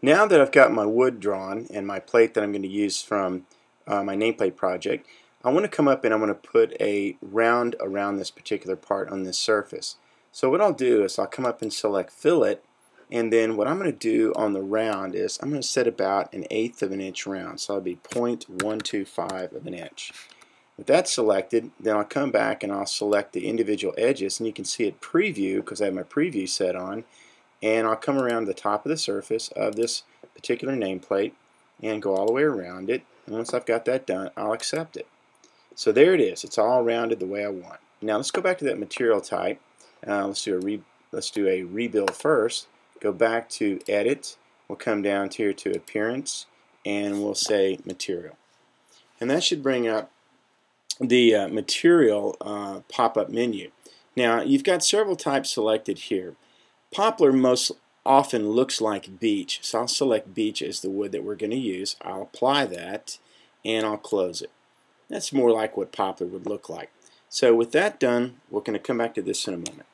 Now that I've got my wood drawn and my plate that I'm going to use from uh, my nameplate project, I want to come up and I'm going to put a round around this particular part on this surface. So what I'll do is I'll come up and select fillet and then what I'm going to do on the round is I'm going to set about an eighth of an inch round. So I'll be 0.125 of an inch. With that selected, then I'll come back and I'll select the individual edges and you can see it preview because I have my preview set on and I'll come around the top of the surface of this particular nameplate and go all the way around it and once I've got that done I'll accept it. So there it is. It's all rounded the way I want. Now let's go back to that material type. Uh, let's do a re let's do a rebuild first. Go back to edit. We'll come down here to appearance and we'll say material. And that should bring up the uh, material uh, pop-up menu. Now you've got several types selected here. Poplar most often looks like beech, so I'll select beech as the wood that we're going to use. I'll apply that and I'll close it. That's more like what poplar would look like. So with that done, we're going to come back to this in a moment.